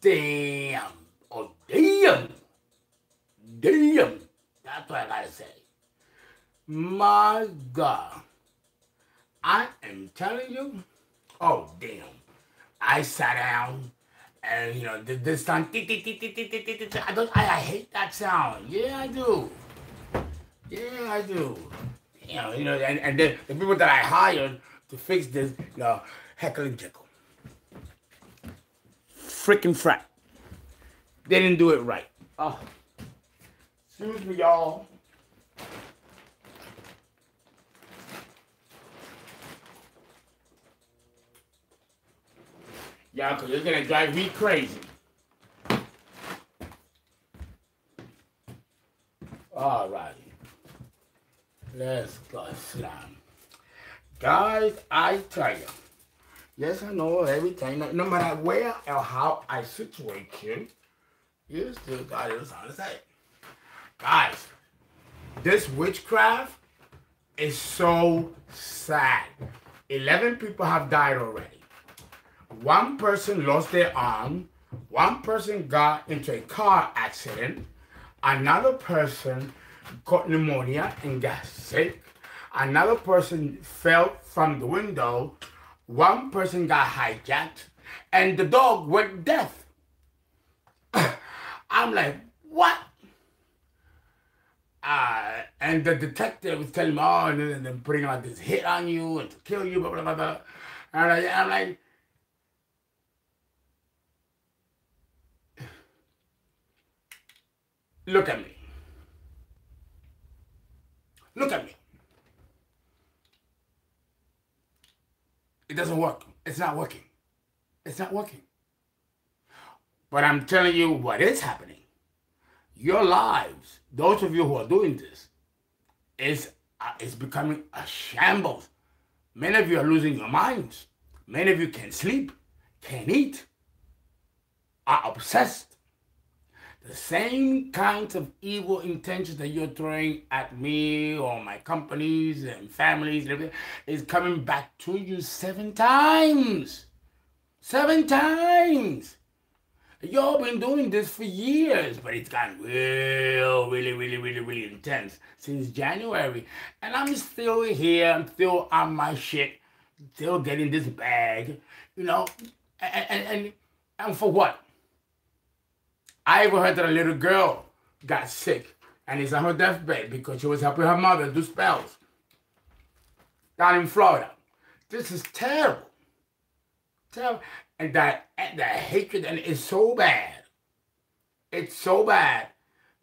damn. Oh, damn. Damn. That's what I gotta say. My God. I am telling you. Oh, damn. I sat down and, you know, did this time, I, don't, I, I hate that sound. Yeah, I do. Yeah, I do. You know, you know, and, and then the people that I hired to fix this, you know, and jekyll. Freaking frat. They didn't do it right. Oh. Excuse me, y'all. Yeah, because it's going to drive me crazy. All righty. Let's go slam. Guys, I tell you. Yes, I know everything. No, no matter where or how I situate you, you still got it on the side. Guys, this witchcraft is so sad. 11 people have died already. One person lost their arm. One person got into a car accident. Another person got pneumonia and got sick. Another person fell from the window. One person got hijacked. And the dog went deaf. I'm like, what? Uh, and the detective was telling me, oh, and then putting out this hit on you and to kill you, blah, blah, blah, blah. And I, I'm like, look at me. Look at me. It doesn't work. It's not working. It's not working. But I'm telling you what is happening. Your lives, those of you who are doing this, is uh, is becoming a shambles. Many of you are losing your minds. Many of you can't sleep, can't eat, are obsessed. The same kinds of evil intentions that you're throwing at me or my companies and families and everything is coming back to you seven times. Seven times. Y'all been doing this for years, but it's gotten real, really, really, really, really intense since January. And I'm still here. I'm still on my shit. Still getting this bag, you know. And, and, and, and for what? I even heard that a little girl got sick and is on her deathbed because she was helping her mother do spells down in Florida. This is terrible. Terrible and that and the hatred and it's so bad. It's so bad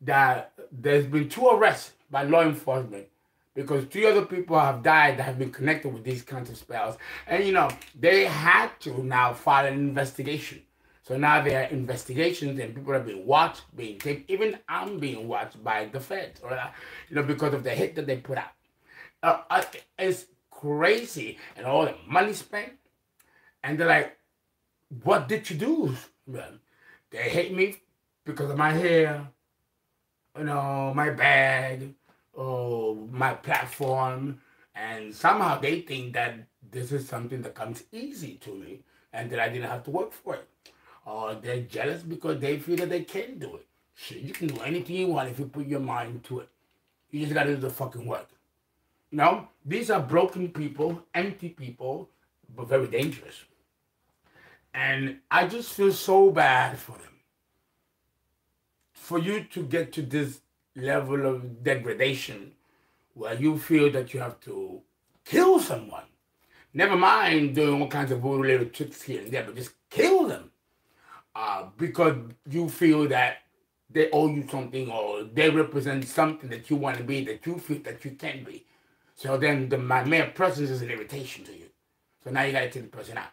that there's been two arrests by law enforcement because three other people have died that have been connected with these kinds of spells. And you know, they had to now file an investigation. So now there are investigations and people are being watched, being taped. Even I'm being watched by the feds, or you know, because of the hit that they put out. Uh, it's crazy, and all the money spent, and they're like, what did you do? Well, they hate me because of my hair, you know, my bag, or my platform, and somehow they think that this is something that comes easy to me and that I didn't have to work for it. Or they're jealous because they feel that they can do it. Shit, you can do anything you want if you put your mind to it. You just gotta do the fucking work. You know, these are broken people, empty people, but very dangerous. And I just feel so bad for them. For you to get to this level of degradation where you feel that you have to kill someone. Never mind doing all kinds of little tricks here and there, but just kill them. Uh, because you feel that they owe you something or they represent something that you want to be, that you feel that you can be. So then the, my mere presence is an irritation to you. So now you got to take the person out.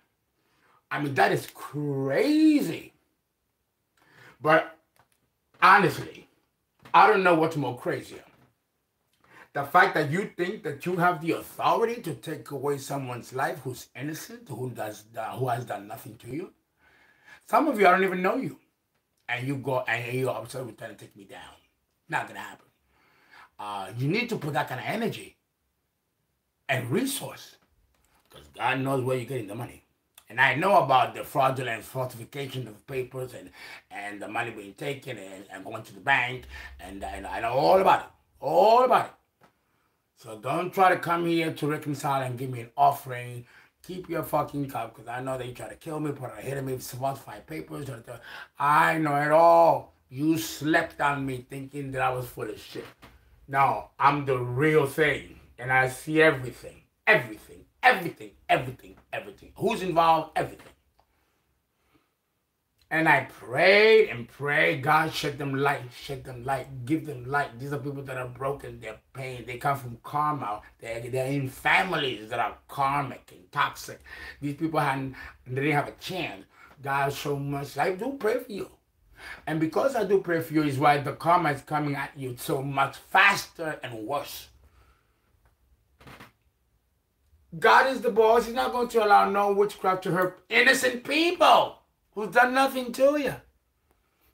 I mean, that is crazy. But honestly, I don't know what's more crazier. The fact that you think that you have the authority to take away someone's life who's innocent, who does who has done nothing to you. Some of you I don't even know you, and you go and you're upset with trying to take me down. Not gonna happen. Uh, you need to put that kind of energy and resource, because God knows where you're getting the money And I know about the fraudulent falsification of papers and, and the money being taken and, and going to the bank. And, and I know all about it. All about it. So don't try to come here to reconcile and give me an offering. Keep your fucking cup because I know they try to kill me, put a hit on me, falsify papers. I know it all. You slept on me thinking that I was full of shit. No, I'm the real thing. And I see everything. Everything. Everything. Everything. Everything. Who's involved? Everything. And I prayed and prayed, God, shed them light, shed them light, give them light. These are people that are broken, they're pain, they come from karma, they're, they're in families that are karmic and toxic. These people hadn't, they didn't have a chance. God, so much. I do pray for you. And because I do pray for you is why the karma is coming at you so much faster and worse. God is the boss. He's not going to allow no witchcraft to hurt innocent people who's done nothing to you.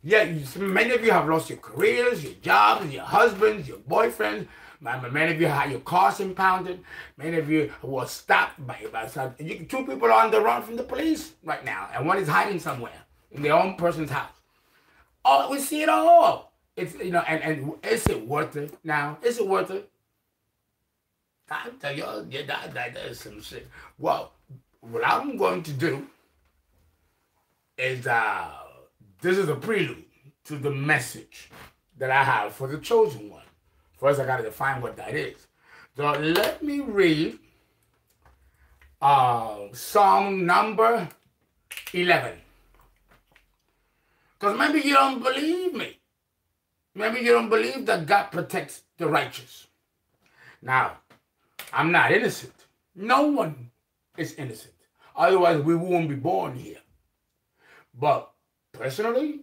Yeah, many of you have lost your careers, your jobs, your husbands, your boyfriends. Many of you had your cars impounded. Many of you were stopped by, by two people are on the run from the police right now, and one is hiding somewhere in their own person's house. Oh, we see it all. It's you know, and and is it worth it now? Is it worth it? I tell you, yeah, that, that is some shit. Well, what I'm going to do is uh this is a prelude to the message that I have for the chosen one. First, I got to define what that is. So let me read uh, Psalm number 11. Because maybe you don't believe me. Maybe you don't believe that God protects the righteous. Now, I'm not innocent. No one is innocent. Otherwise, we won't be born here. But personally,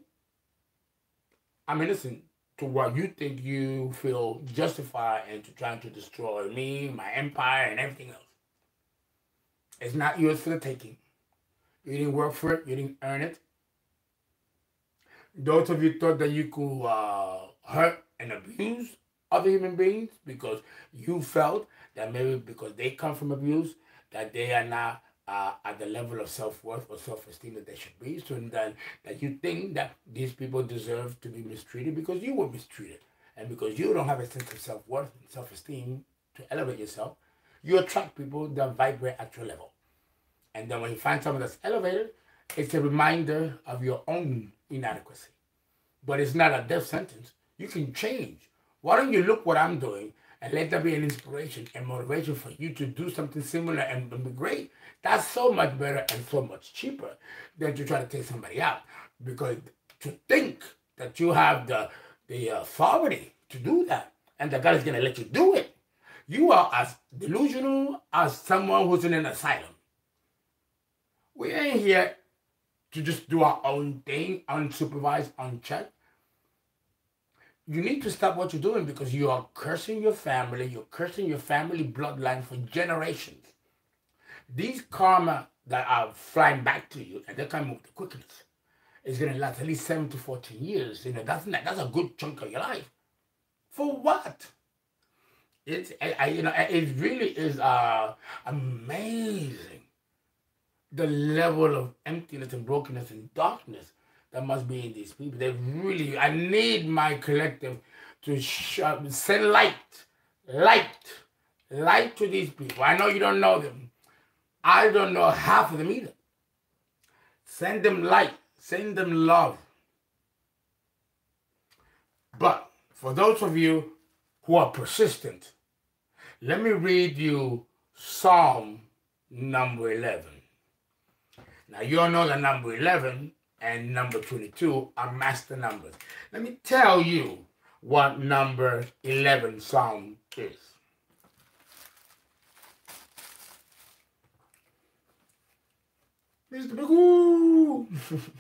I'm innocent to what you think you feel justified into trying to destroy me, my empire, and everything else. It's not yours for the taking. You didn't work for it, you didn't earn it. Those of you thought that you could uh, hurt and abuse other human beings because you felt that maybe because they come from abuse, that they are not uh, at the level of self-worth or self-esteem that they should be. So then that you think that these people deserve to be mistreated because you were mistreated. And because you don't have a sense of self-worth and self-esteem to elevate yourself, you attract people that vibrate at your level. And then when you find someone that's elevated, it's a reminder of your own inadequacy. But it's not a death sentence. You can change. Why don't you look what I'm doing and let that be an inspiration and motivation for you to do something similar and be great? That's so much better and so much cheaper than to try to take somebody out. Because to think that you have the, the authority to do that and that God is going to let you do it, you are as delusional as someone who's in an asylum. We ain't here to just do our own thing, unsupervised, unchecked. You need to stop what you're doing because you are cursing your family, you're cursing your family bloodline for generations. These karma that are flying back to you and they come with the quickness is going to last at least 7 to 14 years. You know, that's, that's a good chunk of your life. For what? It's, I, you know, it really is uh, amazing the level of emptiness and brokenness and darkness that must be in these people. They really, I need my collective to send light, light, light to these people. I know you don't know them. I don't know half of them either. Send them light, send them love. But for those of you who are persistent, let me read you Psalm number 11. Now, you all know that number 11 and number 22 are master numbers. Let me tell you what number 11 Psalm is. Mr. Bagoo!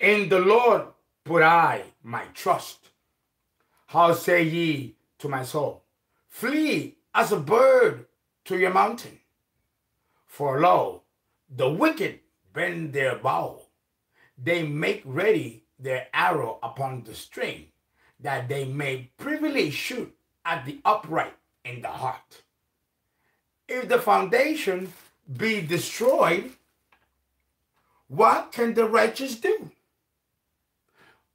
In the Lord put I my trust. How say ye to my soul, Flee as a bird to your mountain. For lo, the wicked bend their bow. They make ready their arrow upon the string, that they may privily shoot at the upright in the heart. if the foundation be destroyed, what can the righteous do?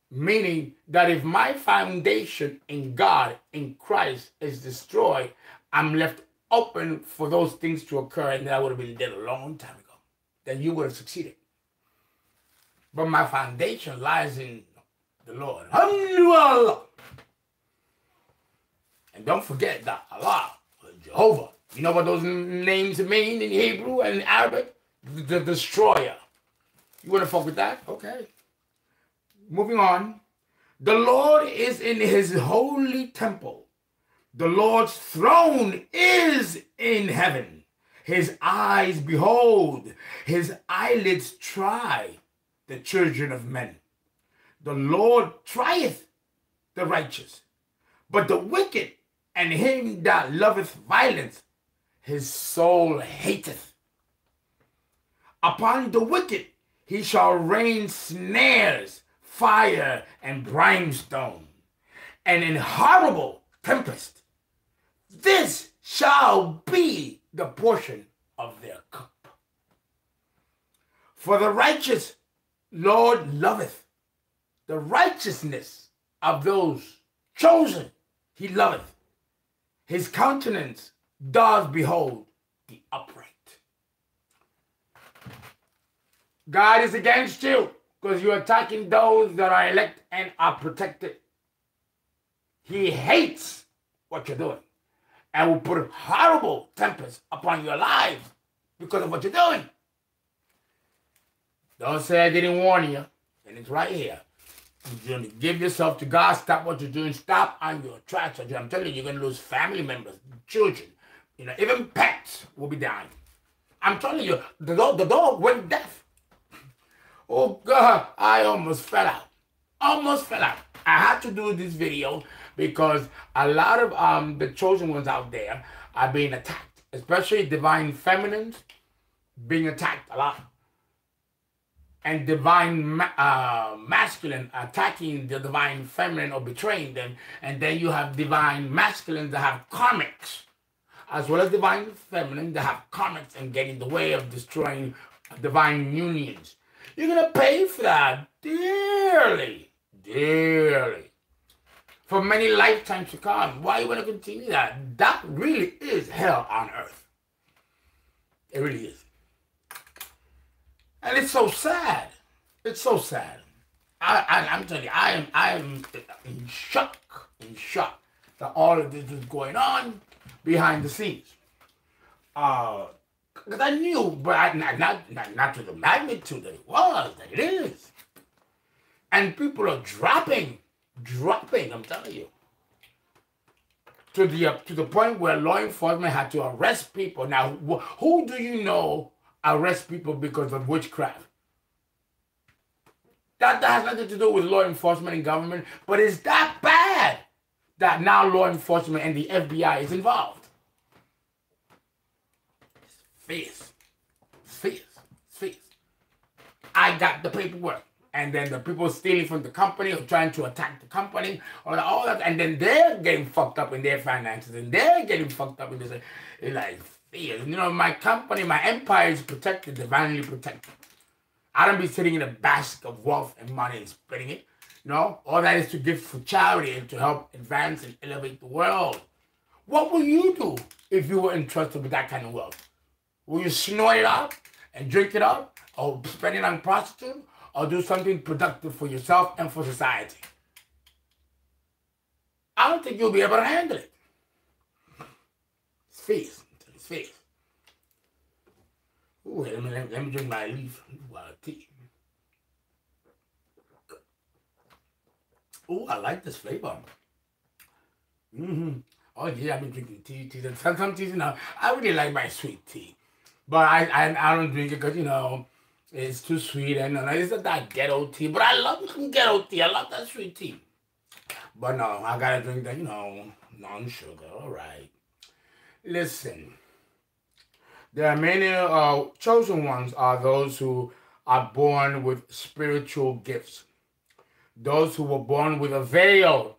Meaning that if my foundation in God, in Christ, is destroyed, I'm left open for those things to occur, and that would have been dead a long time ago. Then you would have succeeded. But my foundation lies in the Lord. And don't forget that Allah, Jehovah, you know what those names mean in Hebrew and Arabic? The destroyer. You want to fuck with that? Okay. Moving on. The Lord is in his holy temple. The Lord's throne is in heaven. His eyes behold, his eyelids try the children of men. The Lord trieth the righteous, but the wicked and him that loveth violence, his soul hateth. Upon the wicked he shall rain snares, fire, and brimstone, and in horrible tempest. This shall be the portion of their cup. For the righteous Lord loveth the righteousness of those chosen, he loveth. His countenance does behold the upright. God is against you because you're attacking those that are elect and are protected. He hates what you're doing and will put horrible tempers upon your lives because of what you're doing. Don't say I didn't warn you. And it's right here. You're going to give yourself to God. Stop what you're doing. Stop on your tracks. I'm telling you, you're going to lose family members, children. You know, even pets will be dying. I'm telling you, the dog, the dog went deaf. Oh God, I almost fell out. Almost fell out. To do this video because a lot of um the chosen ones out there are being attacked, especially divine feminines being attacked a lot and divine ma uh, masculine attacking the divine feminine or betraying them. And then you have divine masculine that have karmics, as well as divine feminine that have karmics and get in the way of destroying divine unions. You're going to pay for that dearly, dearly. For many lifetimes to come. Why you want to continue that? That really is hell on earth. It really is. And it's so sad. It's so sad. I, I, am telling you, I am, I am in shock, in shock that all of this is going on behind the scenes. Uh, because I knew, but I, not, not, not, not to the magnitude that it was, that it is. And people are dropping, dropping, I'm telling you. To the, uh, to the point where law enforcement had to arrest people. Now, wh who do you know arrest people because of witchcraft. That, that has nothing to do with law enforcement and government, but it's that bad that now law enforcement and the FBI is involved. It's fierce. Fierce. Fierce. I got the paperwork. And then the people stealing from the company or trying to attack the company, or all that, and then they're getting fucked up in their finances, and they're getting fucked up in this. Like you know, my company, my empire is protected, divinely protected. I don't be sitting in a basket of wealth and money and spending it. Know, all that is to give for charity and to help advance and elevate the world. What will you do if you were entrusted with that kind of wealth? Will you snort it up and drink it up or spend it on prostitutes or do something productive for yourself and for society? I don't think you'll be able to handle it. It's feast face. Ooh, let me, let me drink my leaf uh, tea. Oh, I like this flavor. Mm-hmm. Oh yeah, I've been drinking tea, tea. Some, some teas, you know, I really like my sweet tea. But I, I, I don't drink it because, you know, it's too sweet and uh, it's not that ghetto tea. But I love ghetto tea. I love that sweet tea. But no, I gotta drink that, you know, non-sugar. All right. Listen. There are many uh, chosen ones are those who are born with spiritual gifts. Those who were born with a veil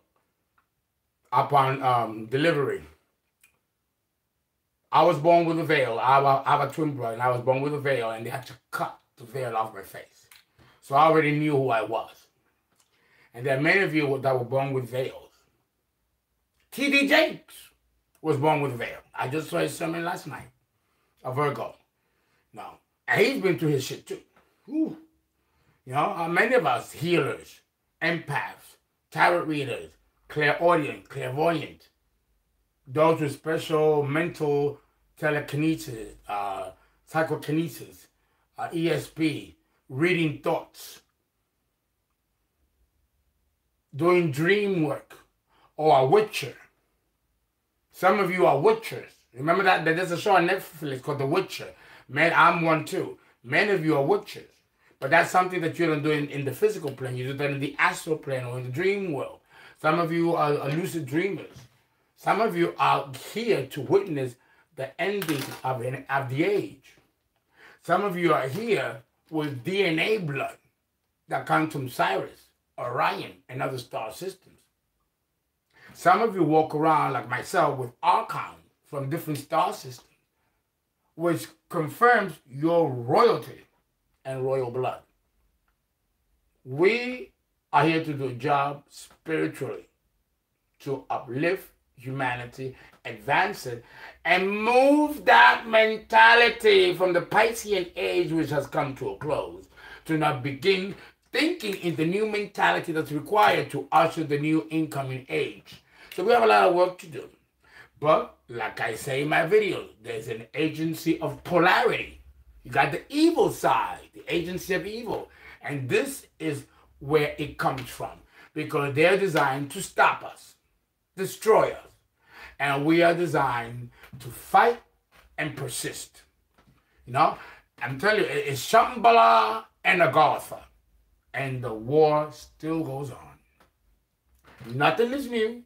upon um, delivery. I was born with a veil. I have, a, I have a twin brother, and I was born with a veil, and they had to cut the veil off my face. So I already knew who I was. And there are many of you that were born with veils. T.D. Jakes was born with a veil. I just saw his sermon last night, a Virgo. No. And he's been through his shit too. Ooh. You know, uh, many of us healers, empaths, tarot readers, clairaudient, clairvoyant, those with special mental telekinesis, uh, psychokinesis, uh, ESP, reading thoughts, doing dream work, or a witcher. Some of you are witchers. Remember that there's a show on Netflix called The Witcher. Man, I'm one too. Many of you are witchers. But that's something that you don't do in, in the physical plane. You do that in the astral plane or in the dream world. Some of you are, are lucid dreamers. Some of you are here to witness the ending of, an, of the age. Some of you are here with DNA blood that comes from Sirius, Orion, and other star systems. Some of you walk around like myself with archon from different star systems, which confirms your royalty and royal blood. We are here to do a job spiritually to uplift humanity, advance it, and move that mentality from the Piscean age, which has come to a close, to now begin thinking in the new mentality that's required to usher the new incoming age. So we have a lot of work to do. But like I say in my videos, there's an agency of polarity. You got the evil side, the agency of evil. And this is where it comes from because they're designed to stop us, destroy us. And we are designed to fight and persist. You know, I'm telling you, it's Shambhala and Agartha. And the war still goes on. Nothing is new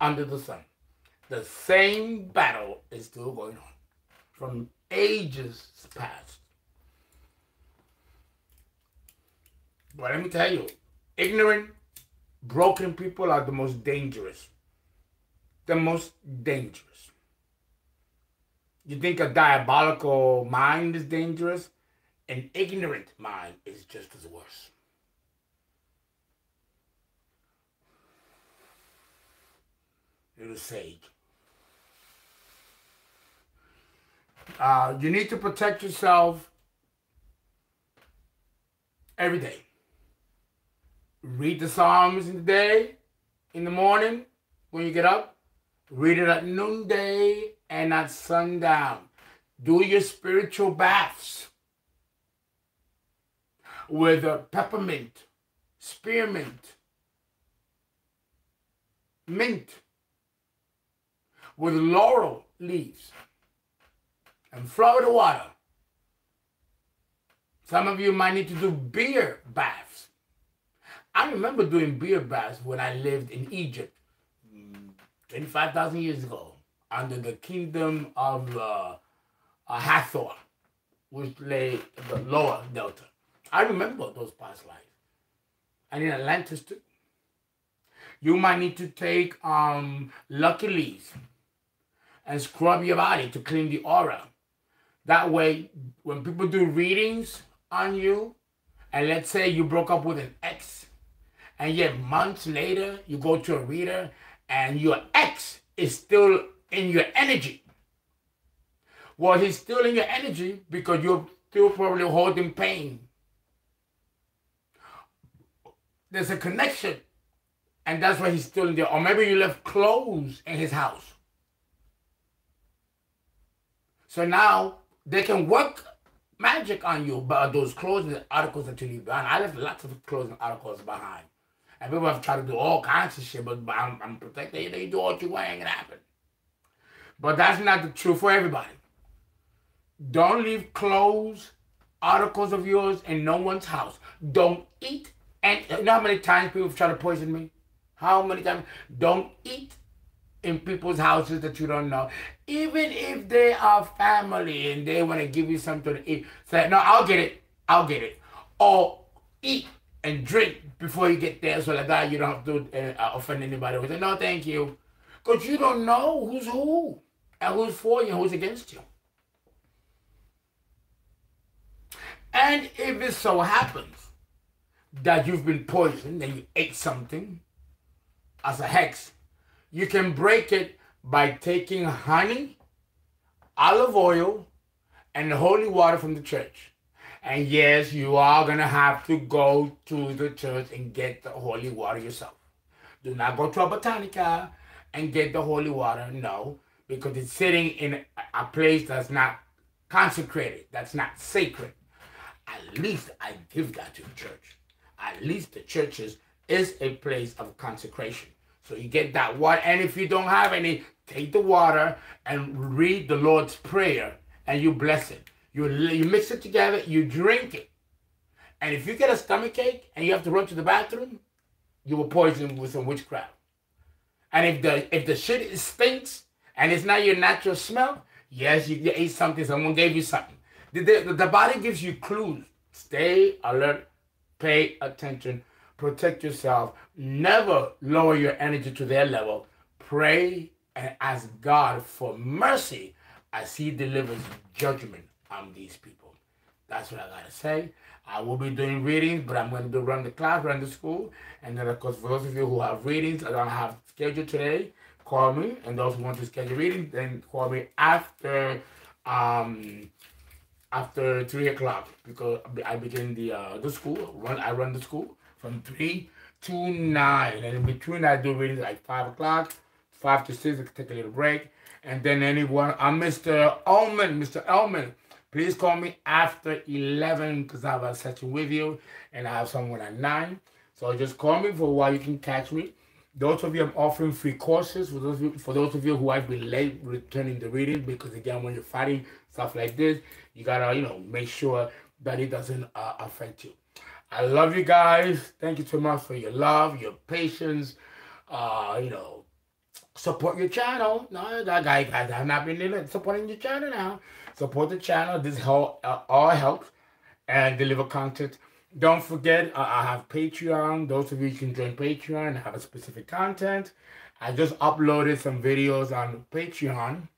under the sun. The same battle is still going on from ages past. But let me tell you, ignorant, broken people are the most dangerous. The most dangerous. You think a diabolical mind is dangerous? An ignorant mind is just as worse. Little sage. Uh, you need to protect yourself every day. Read the Psalms in the day, in the morning, when you get up. Read it at noonday and at sundown. Do your spiritual baths with peppermint, spearmint, mint, with laurel leaves and Florida water. Some of you might need to do beer baths. I remember doing beer baths when I lived in Egypt 25,000 years ago under the kingdom of uh, uh, Hathor, which lay the lower delta. I remember those past lives. And in Atlantis too. You might need to take um, lucky leaves and scrub your body to clean the aura. That way, when people do readings on you, and let's say you broke up with an ex, and yet months later you go to a reader and your ex is still in your energy. Well, he's still in your energy because you're still probably holding pain. There's a connection, and that's why he's still in there. Or maybe you left clothes in his house. So now they can work magic on you, but those clothes and articles that you leave behind. I left lots of clothes and articles behind. And people have tried to do all kinds of shit, but I'm, I'm protected. They do what you want, ain't gonna happen. But that's not the truth for everybody. Don't leave clothes, articles of yours in no one's house. Don't eat. And you know how many times people try to poison me? How many times? Don't eat in people's houses that you don't know. Even if they are family and they want to give you something to eat, say, no, I'll get it. I'll get it. Or eat and drink before you get there so that you don't have to uh, offend anybody. Say, no, thank you. Because you don't know who's who. and who's for you and who's against you. And if it so happens that you've been poisoned and you ate something as a hex, you can break it by taking honey, olive oil, and holy water from the church. And yes, you are going to have to go to the church and get the holy water yourself. Do not go to a botanica and get the holy water. No, because it's sitting in a place that's not consecrated, that's not sacred. At least I give that to the church. At least the churches is a place of consecration. So you get that water. And if you don't have any, take the water and read the Lord's Prayer and you bless it. You, you mix it together, you drink it. And if you get a stomach ache and you have to run to the bathroom, you were poisoned with some witchcraft. And if the if the shit stinks and it's not your natural smell, yes, you, you ate something, someone gave you something. The, the, the body gives you clues. Stay alert, pay attention, protect yourself, never lower your energy to their level. Pray and ask God for mercy as He delivers judgment on these people. That's what I gotta say. I will be doing readings, but I'm going to do run the class, run the school. And then, of course, for those of you who have readings, I don't have scheduled today, call me. And those who want to schedule readings, then call me after um after three o'clock because I begin the uh, the school. Run I run the school from three to nine, and in between I do readings like five o'clock, five to six. I take a little break, and then anyone. I'm Mr. Ullman, Mr. Ullman. Please call me after 11 because I have a session with you and I have someone at 9. So just call me for a while. You can catch me. Those of you I'm offering free courses for those you, for those of you who have been late returning the reading because again when you're fighting stuff like this you gotta you know make sure that it doesn't uh, affect you. I love you guys. Thank you so much for your love, your patience. Uh, you know, support your channel. No, that guy guys have not been supporting your channel now. Support the channel. This all, uh, all helps and deliver content. Don't forget, uh, I have Patreon. Those of you can join Patreon and have a specific content. I just uploaded some videos on Patreon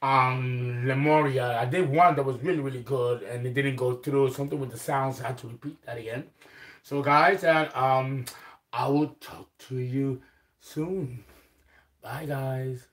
on Lemuria. I did one that was really, really good and it didn't go through. Something with the sounds. I had to repeat that again. So guys, and um, I will talk to you soon. Bye, guys.